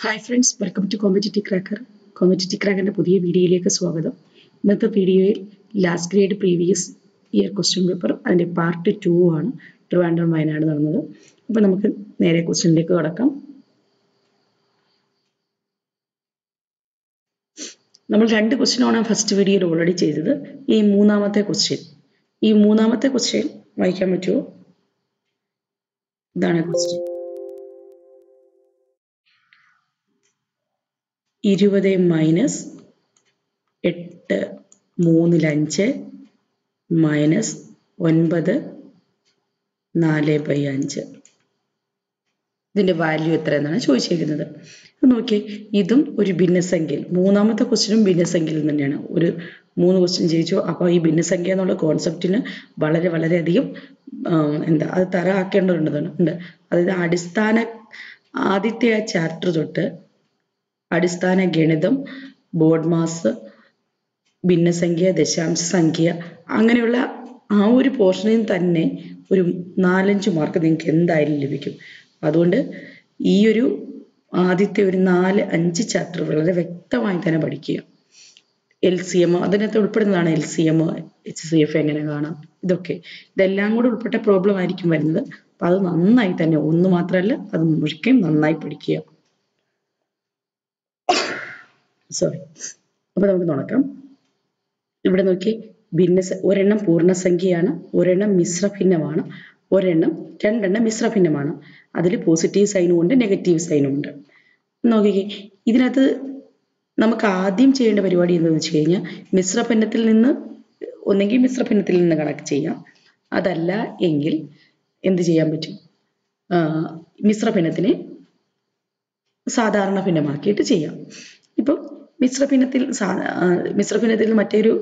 Hi friends welcome to competitive cracker competitive ക്രാക്കറിന്റെ പുതിയ വീഡിയോയിലേക്ക് സ്വാഗതം. ഇന്നത്തെ വീഡിയോയിൽ last grade previous year question paper അതിന്റെ പാർട്ട് ടു ആണ്. ട്രിവാൻഡ്രം വയനാട് നടന്നത്. അപ്പോൾ നമുക്ക് നേരെ ക്വസ്റ്റ്യനിലേക്ക് കടക്കാം. നമ്മൾ രണ്ട് ക്വസ്റ്റ്യനാണ് ഫസ്റ്റ് വീഡിയോയിൽ ഓൾറെഡി ചെയ്തത്. ഈ മൂന്നാമത്തെ ക്വസ്റ്റ്യൻ ഈ മൂന്നാമത്തെ ക്വസ്റ്റ്യൻ വായിക്കാൻ പറ്റുമോ? ഇതാണ് ക്വസ്റ്റ്യൻ ഇരുപത് മൈനസ് എട്ട് മൂന്നിൽ അഞ്ച് മൈനസ് ഒൻപത് നാല് ബൈ അഞ്ച്. ഇതിന്റെ വാല്യൂ എത്ര എന്നാണ് ചോദിച്ചിരിക്കുന്നത് നോക്കിയേ ഇതും ഒരു ഭിന്നസംഖ്യയിൽ മൂന്നാമത്തെ ക്വസ്റ്റ്യനും ഭിന്നസംഖ്യയിൽ തന്നെയാണ്. ഒരു മൂന്ന് ക്വസ്റ്റ്യൻ ചോദിച്ചു അപ്പോൾ ഈ ഭിന്നസംഖ്യ എന്നുള്ള കോൺസെപ്റ്റിന് വളരെ വളരെയധികം എന്താ അത് തറ ആക്കേണ്ടതുണ്ട്. ഉണ്ട്. അതായത് അടിസ്ഥാന ആദ്യത്തെ ആ ചാപ്റ്റർ തൊട്ട് അടിസ്ഥാന ഗണിതം ബോർഡ് മാസ് ഭിന്നസംഖ്യ ദശാംശ സംഖ്യ അങ്ങനെയുള്ള ആ ഒരു പോർഷനിൽ തന്നെ ഒരു നാലഞ്ച് മാർക്ക് നിങ്ങൾക്ക് എന്തായാലും ലഭിക്കും. അതുകൊണ്ട് ഈ ഒരു ആദ്യത്തെ ഒരു നാല് അഞ്ച് ചാപ്റ്റർ വളരെ വ്യക്തമായി തന്നെ പഠിക്കുക. എൽ സി എം അതിനകത്ത് ഉൾപ്പെടുന്നതാണ് L C M H C F എങ്ങനെ കാണാം? ഇതൊക്കെ. ഇതെല്ലാം കൂടെ ഉൾപ്പെട്ട പ്രോബ്ലം ആയിരിക്കും വരുന്നത്. അപ്പം അത് നന്നായി തന്നെ ഒന്ന് മാത്രമല്ല അത് മുഴുക്കയും നന്നായി പഠിക്കുക. സോറി അപ്പൊ നമുക്ക് നോക്കാം. ഇവിടെ നോക്കി ഭിന്ന ഒരെണ്ണം പൂർണസംഖ്യയാണ് ഒരെണ്ണം മിശ്രഭിന്നമാണ് ഒരെണ്ണം രണ്ടെണ്ണം മിശ്രഭിന്നമാണ്. അതിൽ പോസിറ്റീവ് സൈനും ഉണ്ട് നെഗറ്റീവ് സൈനും ഉണ്ട്. നോക്കിക്കേ. ഇതിനകത്ത് നമുക്ക് ആദ്യം ചെയ്യേണ്ട പരിപാടി എന്താണെന്ന് വെച്ച് കഴിഞ്ഞാൽ മിശ്രഭിന്നത്തിൽ നിന്ന് ഒന്നെങ്കിൽ മിശ്രഭിന്നത്തിൽ നിന്ന് കണക്ക് ചെയ്യാം. അതല്ല എങ്കിൽ എന്ത് ചെയ്യാൻ പറ്റും? മിശ്രഭിന്നത്തിനെ സാധാരണ ഭിന്നമാക്കിയിട്ട് ചെയ്യാം. ഇപ്പം മിശ്രഭിന്നത്തിൽ മിശ്രഭിന്നത്തിൽ മറ്റൊരു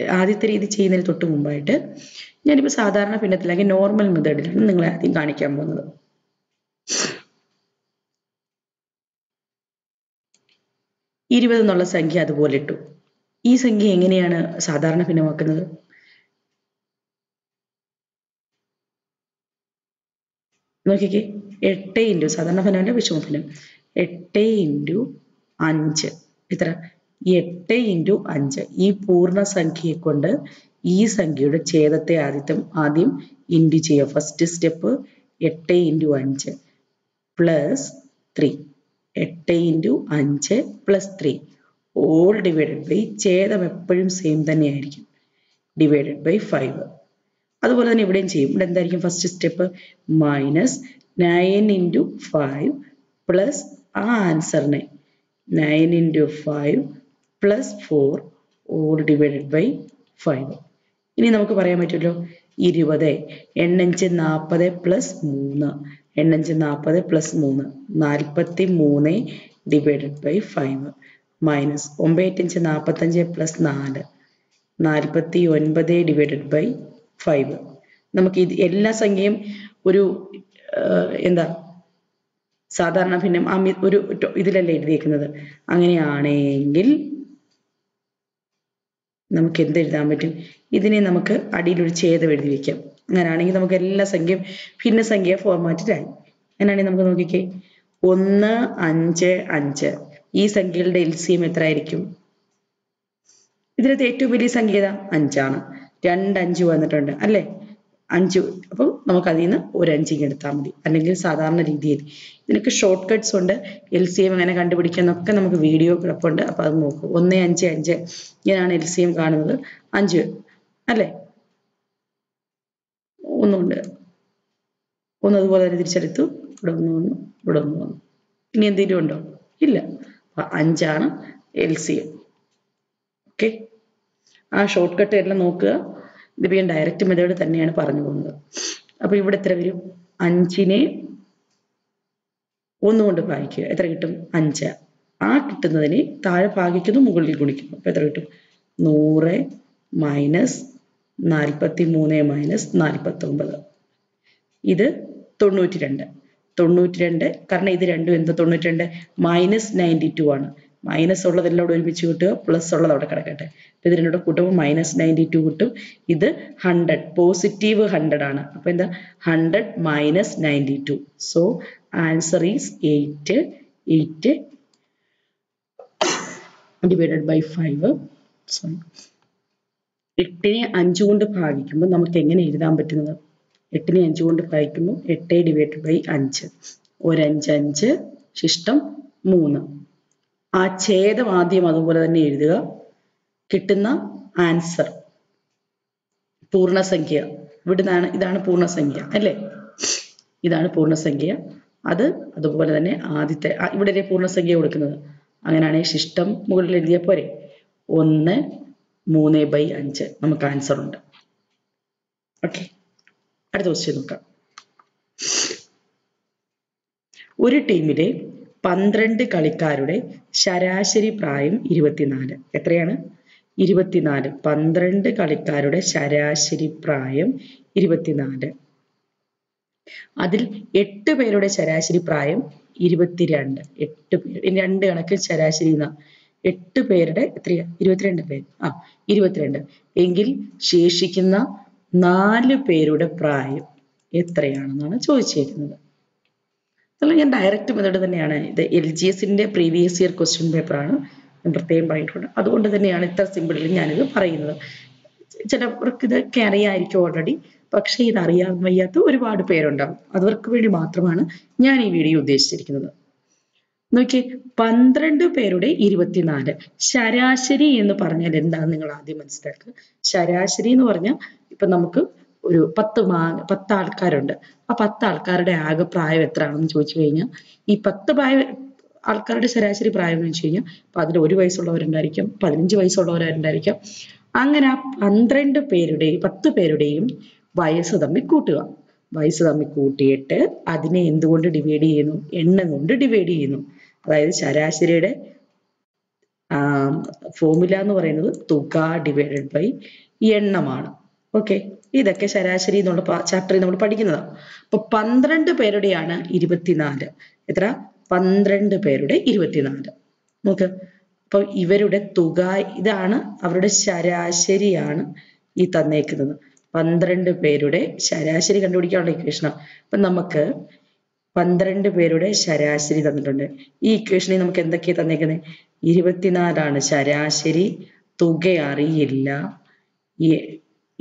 ആദ്യത്തെ രീതി ചെയ്യുന്നതിന് തൊട്ട് മുമ്പായിട്ട് ഞാനിപ്പോൾ സാധാരണ ഭിന്നത്തിൽ അല്ലെങ്കിൽ നോർമൽ മെത്തേഡിലാണ് നിങ്ങളെ ആദ്യം കാണിക്കാൻ പോകുന്നത്. ഇരുപത് എന്നുള്ള സംഖ്യ അതുപോലെ ഇട്ടു. ഈ സംഖ്യ എങ്ങനെയാണ് സാധാരണ ഭിന്നമാക്കുന്നത്? നോക്കിക്കേ എട്ട് ഇന്റു സാധാരണ ഫലമല്ല വിഷമഫലം എട്ട് ഇന്റു അഞ്ച്. എത്ര? എട്ട് ഇന്റു അഞ്ച്. ഈ പൂർണ സംഖ്യയെ കൊണ്ട് ഈ സംഖ്യയുടെ ഛേദത്തെ ആദ്യത്തെ ആദ്യം ഇന്റു ചെയ്യുക. ഫസ്റ്റ് സ്റ്റെപ്പ് എട്ട് ഇന്റു അഞ്ച് പ്ലസ് ത്രീ എട്ട് ഇന്റു അഞ്ച് plus three all divided by ഛേദം എപ്പോഴും സെയിം തന്നെയായിരിക്കും. ഡിവൈഡഡ് ബൈ ഫൈവ് അതുപോലെ തന്നെ ഇവിടെയും ചെയ്യും. ഇവിടെ എന്തായിരിക്കും? First step minus nine into five plus ആ ആൻസറിനെ nine into five plus four all divided by five. ഇനി നമുക്ക് പറയാൻ പറ്റുമല്ലോ ഇരുപത് എണ്ണഞ്ച് നാൽപ്പത് പ്ലസ് മൂന്ന് എണ്ണഞ്ച് നാൽപ്പത് പ്ലസ് മൂന്ന് നാൽപ്പത്തി മൂന്ന് ഡിവൈഡഡ് ബൈ ഫൈവ് മൈനസ് ഒമ്പത്തഞ്ച് നാൽപ്പത്തഞ്ച് പ്ലസ് നാല് നാൽപ്പത്തി ഒൻപത് ഡിവൈഡഡ് ബൈ ഫൈവ്. നമുക്ക് ഇത് എല്ലാ സംഖ്യയും ഒരു എന്താ സാധാരണ ഭിന്നം ആ ഒരു ഇതിലല്ലേ എഴുതിയേക്കുന്നത്. അങ്ങനെയാണെങ്കിൽ നമുക്ക് എന്ത് എഴുതാൻ പറ്റും? ഇതിനെ നമുക്ക് അടിയിൽ ഒരു ഛേദം എഴുതി വെക്കാം. അങ്ങനെയാണെങ്കിൽ നമുക്ക് എല്ലാ സംഖ്യയും ഭിന്നസംഖ്യ ഫോർമാറ്റിലായി അങ്ങനെയാണെങ്കിൽ നമുക്ക് നോക്കിക്കേ. ഒന്ന് അഞ്ച് അഞ്ച്. ഈ സംഖ്യകളുടെ എൽ സി എം എത്ര ആയിരിക്കും ഇതിനകത്ത് ഏറ്റവും വലിയ സംഖ്യ അഞ്ചാണ്. രണ്ട് അഞ്ച് വന്നിട്ടുണ്ട്. അല്ലേ? അഞ്ച് അപ്പം നമുക്ക് അതിൽ നിന്ന് ഒരു അഞ്ചിങ് എടുത്താൽ മതി. അല്ലെങ്കിൽ സാധാരണ രീതിയിൽ. ഇതിനൊക്കെ ഷോർട്ട് കട്ട്സ് ഉണ്ട്. എൽ സി എം എങ്ങനെ കണ്ടുപിടിക്കാന്നൊക്കെ നമുക്ക് വീഡിയോ കിടപ്പുണ്ട് അപ്പം അത് നോക്കും. ഒന്ന് അഞ്ച് അഞ്ച്. ഇങ്ങനെയാണ് എൽ സി എം കാണുന്നത്. അഞ്ച്. അല്ലേ? ഒന്നുണ്ട് ഒന്ന് അതുപോലെ തന്നെ തിരിച്ചെടുത്തു. ഇവിടെ ഒന്ന് വന്നു. ഇവിടെ ഒന്ന് വന്നു. ഇനി എന്തെങ്കിലും ഉണ്ടോ? ഇല്ല. അപ്പൊ അഞ്ചാണ് എൽ സി എം ഓക്കെ ആ ഷോർട്ട് കട്ട് എല്ലാം നോക്കുക. ഇതിപ്പോൾ ഞാൻ ഡയറക്റ്റ് മെത്തേഡ് തന്നെയാണ് പറഞ്ഞു പോകുന്നത്. അപ്പൊ ഇവിടെ എത്ര വരും? അഞ്ചിനെ ഒന്നുകൊണ്ട് ഭാഗിക്കുക. എത്ര കിട്ടും? അഞ്ച്. ആ കിട്ടുന്നതിനെ താഴെ ഭാഗിക്കുന്നു മുകളിൽ ഗുണിക്കുന്നു. അപ്പൊ എത്ര കിട്ടും? നൂറ് മൈനസ് നാൽപ്പത്തി മൂന്ന് മൈനസ് നാൽപ്പത്തി ഒമ്പത് ഇത് തൊണ്ണൂറ്റി രണ്ട് തൊണ്ണൂറ്റി രണ്ട് കാരണം ഇത് രണ്ടും എന്ത്? തൊണ്ണൂറ്റി രണ്ട് മൈനസ് നയന്റി ടു ആണ്. മൈനസ് ഉള്ളതെല്ലാം അവിടെ ഒരുമിച്ച് കിട്ടുക പ്ലസ് ഉള്ളത് അവിടെ കിടക്കട്ടെ. ഇത് രണ്ടും കൂട്ടുമ്പോൾ മൈനസ് നയന്റി ടു കിട്ടും. ഇത് ഹൺഡ്രഡ് പോസിറ്റീവ് ഹൺഡ്രഡ് ആണ്. അപ്പൊ എന്താ? Hundred minus ninety two so answer is eight eight divided by five sorry എട്ടിനെ അഞ്ച് കൊണ്ട് ഭാഗിക്കുമ്പോൾ നമുക്ക് എങ്ങനെ എഴുതാൻ പറ്റുന്നത്? എട്ടിനെ അഞ്ച് കൊണ്ട് ഭാഗിക്കുമ്പോൾ എട്ട് ഡിവൈഡഡ് ബൈ അഞ്ച്. ഒരഞ്ച് അഞ്ച് ശിഷ്ടം മൂന്ന്. ആ ഛേദം ആദ്യം അതുപോലെ തന്നെ എഴുതുക. കിട്ടുന്ന ആൻസർ. പൂർണസംഖ്യ. ഇവിടുന്നാണ് ഇതാണ് പൂർണസംഖ്യ അല്ലേ? ഇതാണ് പൂർണസംഖ്യ. അത് അതുപോലെ തന്നെ ആദ്യത്തെ ഇവിടെ പൂർണസംഖ്യ കൊടുക്കുന്നത്? അങ്ങനെയാണെങ്കിൽ ശിഷ്ടം മുകളിൽ എഴുതിയ പോരെ. ഒന്ന് മൂന്ന് ബൈ അഞ്ച്. നമുക്ക് ആൻസർ ഉണ്ട്. ഓക്കെ. അടുത്ത ക്വസ്റ്റ്യൻ നോക്കാം. ഒരു ടീമിലെ പന്ത്രണ്ട് കളിക്കാരുടെ ശരാശരി പ്രായം ഇരുപത്തിനാല്. എത്രയാണ്? ഇരുപത്തിനാല്. പന്ത്രണ്ട് കളിക്കാരുടെ ശരാശരി പ്രായം ഇരുപത്തിനാല്. അതിൽ എട്ട് പേരുടെ ശരാശരി പ്രായം ഇരുപത്തിരണ്ട്. എട്ട് പേര് രണ്ട് കണക്ക് ശരാശരി എന്നാ. എട്ട് പേരുടെ എത്രയാ? ഇരുപത്തിരണ്ട് പേര് ആ ഇരുപത്തിരണ്ട്. എങ്കിൽ ശേഷിക്കുന്ന നാല് പേരുടെ പ്രായം എത്രയാണെന്നാണ് ചോദിച്ചിരിക്കുന്നത് അല്ല ഞാൻ ഡയറക്റ്റ് മെത്തേഡ് തന്നെയാണ്. ഇത് എൽ ജി എസിന്റെ പ്രീവിയസ് ഇയർ ക്വസ്റ്റ്യൻ പേപ്പറാണ് ഞാൻ പ്രത്യേകം പറഞ്ഞിട്ടുണ്ട്. അതുകൊണ്ട് തന്നെയാണ് ഇത്ര സിമ്പിളിൽ ഞാനിത് പറയുന്നത്. ചിലവർക്ക് ഇത് അറിയാമായിരിക്കും ഓൾറെഡി പക്ഷേ ഇത് അറിയാൻ വയ്യാത്ത ഒരുപാട് പേരുണ്ടാവും. അവർക്ക് വേണ്ടി മാത്രമാണ് ഞാൻ ഈ വീഡിയോ ഉദ്ദേശിച്ചിരിക്കുന്നത്. നോക്കി പന്ത്രണ്ട് പേരുടെ ഇരുപത്തിനാല്. ശരാശരി എന്ന് പറഞ്ഞാൽ എന്താണെന്ന് നിങ്ങൾ ആദ്യം മനസ്സിലാക്കുക. ശരാശരി എന്ന് പറഞ്ഞാൽ ഇപ്പൊ നമുക്ക് ഒരു പത്ത് മാ പത്ത് ആൾക്കാരുണ്ട് ആ പത്ത് ആൾക്കാരുടെ ആകെ പ്രായം എത്രയാണെന്ന് ചോദിച്ചു കഴിഞ്ഞാൽ ഈ പത്ത് പ്രായ ആൾക്കാരുടെ ശരാശരി പ്രായം എന്ന് വെച്ച് കഴിഞ്ഞാൽ അതിൽ ഒരു വയസ്സുള്ളവരുണ്ടായിരിക്കും പതിനഞ്ച് വയസ്സുള്ളവരുണ്ടായിരിക്കും അങ്ങനെ ആ പന്ത്രണ്ട് പേരുടെയും പത്ത് പേരുടെയും വയസ്സ് തമ്മിൽ കൂട്ടുക. വയസ്സ് തമ്മിൽ കൂട്ടിയിട്ട് അതിനെ എന്തുകൊണ്ട് ഡിവൈഡ് ചെയ്യുന്നു? എണ്ണം കൊണ്ട് ഡിവൈഡ് ചെയ്യുന്നു. അതായത് ശരാശരിയുടെ ഫോർമുല എന്ന് പറയുന്നത് തുക ഡിവൈഡഡ് ബൈ എണ്ണമാണ്. ഓക്കെ ഇതൊക്കെ ശരാശരി എന്നുള്ള ചാപ്റ്ററിൽ നമ്മൾ പഠിക്കുന്നതാണ് അപ്പൊ പന്ത്രണ്ട് പേരുടെയാണ് ഇരുപത്തിനാല്. എത്ര പന്ത്രണ്ട് പേരുടെ ഇരുപത്തിനാല്. നോക്ക് അപ്പൊ ഇവരുടെ തുക ഇതാണ് അവരുടെ ശരാശരിയാണ് ഈ തന്നേക്കുന്നത്. പന്ത്രണ്ട് പേരുടെ ശരാശരി കണ്ടുപിടിക്കാനുള്ള ഇക്വേഷനാണ് അപ്പൊ നമുക്ക് പന്ത്രണ്ട് പേരുടെ ശരാശരി തന്നിട്ടുണ്ട്. ഈ ഇക്വേഷനിൽ നമുക്ക് എന്തൊക്കെയാ തന്നേക്കുന്നത് ഇരുപത്തിനാലാണ് ശരാശരി. തുക അറിയില്ല.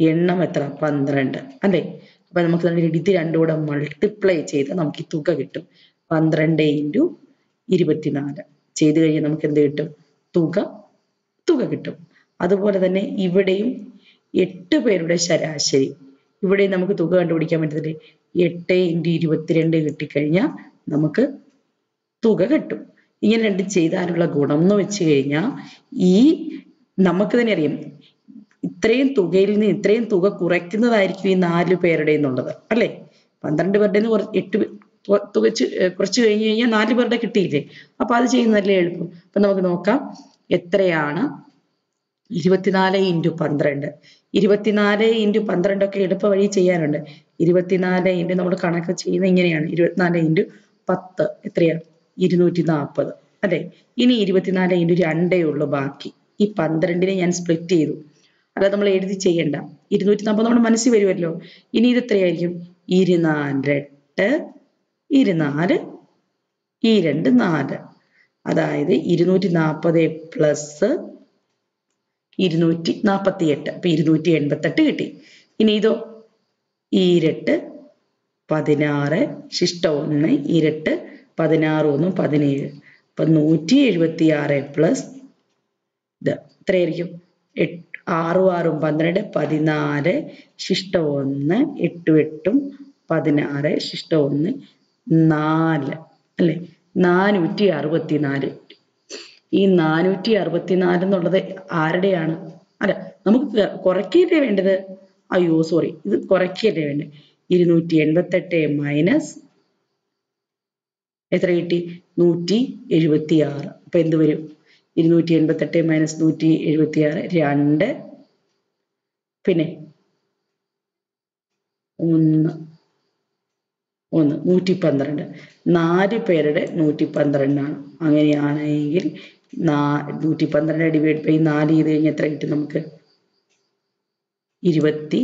എണ്ണം എത്ര? പന്ത്രണ്ട്. അല്ലേ? അപ്പൊ നമുക്ക് ഇത് രണ്ടുകൂടെ മൾട്ടിപ്ലൈ ചെയ്ത് നമുക്ക് ഈ തുക കിട്ടും. പന്ത്രണ്ട് ഇന്റു ഇരുപത്തിനാല്. ചെയ്ത് കഴിഞ്ഞാൽ നമുക്ക് എന്ത് കിട്ടും? തുക തുക കിട്ടും. അതുപോലെ തന്നെ ഇവിടെയും എട്ട് പേരുടെ ശരാശരി. ഇവിടെ നമുക്ക് തുക കണ്ടുപിടിക്കാൻ പറ്റത്തില്ലേ? എട്ട് ഇന്റു ഇരുപത്തിരണ്ട് കിട്ടിക്കഴിഞ്ഞാൽ നമുക്ക് തുക കിട്ടും. ഇങ്ങനെ രണ്ട് ചെയ്താലുള്ള ഗുണം എന്ന് വെച്ച് കഴിഞ്ഞാൽ ഈ നമുക്ക് തന്നെ അറിയാം. ഇത്രയും തുകയിൽ നിന്ന് ഇത്രയും തുക കുറയ്ക്കുന്നതായിരിക്കും ഈ നാല് പേരുടെ എന്നുള്ളത് അല്ലേ? പന്ത്രണ്ട് പേരുടെ നിന്ന് എട്ട് തുകച്ച് കുറച്ച് കഴിഞ്ഞ് കഴിഞ്ഞാൽ നാല് പേരുടെ കിട്ടിയില്ലേ? അപ്പൊ അത് ചെയ്യുന്നതല്ലേ എളുപ്പം. അപ്പൊ നമുക്ക് നോക്കാം. എത്രയാണ്? ഇരുപത്തിനാല് ഇന്റു പന്ത്രണ്ട്. ഇരുപത്തിനാല് ഇന്റു പന്ത്രണ്ടൊക്കെ എളുപ്പ വഴി ചെയ്യാനുണ്ട്. ഇരുപത്തിനാല് ഇന്റു നമ്മൾ കണക്ക് ചെയ്യുന്നത് ഇങ്ങനെയാണ്. ഇരുപത്തിനാല് ഇന്റു പത്ത് എത്രയാണ്? ഇരുന്നൂറ്റി നാൽപ്പത് അല്ലെ? ഇനി ഇരുപത്തിനാല് ഇന്റു രണ്ടേ ഉള്ളൂ ബാക്കി. ഈ പന്ത്രണ്ടിനെ ഞാൻ സ്പ്ലിറ്റ് ചെയ്തു. അല്ലാതെ നമ്മൾ എഴുതി ചെയ്യണ്ട. ഇരുന്നൂറ്റി നാൽപ്പത് നമ്മുടെ മനസ്സിൽ വരുമല്ലോ ഇനി ഇത് എത്രയായിരിക്കും? ഇരുനാലെട്ട് ഇരുനാല് ഈ രണ്ട് നാല് അതായത് ഇരുന്നൂറ്റി നാൽപ്പത് പ്ലസ് ഇരുന്നൂറ്റി നാൽപ്പത്തി എട്ട് അപ്പൊ ഇരുന്നൂറ്റി എൺപത്തെട്ട് കിട്ടി. ഇനി ഇതോ ഈരട്ട് പതിനാറ് ശിഷ്ട ഒന്ന് ഇരട്ട് പതിനാറ് ഒന്ന് പതിനേഴ്. അപ്പൊ നൂറ്റി എഴുപത്തി ആറ് പ്ലസ് ഇത്. എത്രയായിരിക്കും? എട്ട്. ആറും ആറും പന്ത്രണ്ട് പതിനാല് ശിഷ്ടം ഒന്ന് എട്ടും എട്ടും പതിനാറ് ശിഷ്ടം ഒന്ന് നാല് അല്ലെ? നാനൂറ്റി അറുപത്തി നാല് ഈ നാനൂറ്റി അറുപത്തിനാല് എന്നുള്ളത് ആരുടെയാണ്? അല്ല നമുക്ക് കുറയ്ക്കല്ലേ വേണ്ടത്? അയ്യോ സോറി ഇത് കുറയ്ക്കല്ലേ വേണ്ടത് ഇരുന്നൂറ്റി എൺപത്തെട്ട് മൈനസ് എത്ര കിട്ടി? നൂറ്റി എഴുപത്തി ആറ് അപ്പൊ എന്ത് വരും? ഇരുന്നൂറ്റി എൺപത്തെട്ട് മൈനസ് നൂറ്റി എഴുപത്തി ആറ് രണ്ട്. പിന്നെ ഒന്ന് ഒന്ന് നൂറ്റി പന്ത്രണ്ട് നാല് പേരുടെ നൂറ്റി പന്ത്രണ്ടാണ് അങ്ങനെയാണെങ്കിൽ നാ നൂറ്റി പന്ത്രണ്ട് ഡിവൈഡ് ബൈ നാല് ചെയ്ത് കഴിഞ്ഞാൽ എത്ര കിട്ടും നമുക്ക്? ഇരുപത്തി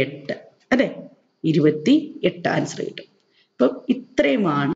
എട്ട് അല്ലേ? ഇരുപത്തി എട്ട് ആൻസർ കിട്ടും. അപ്പം ഇത്രയുമാണ്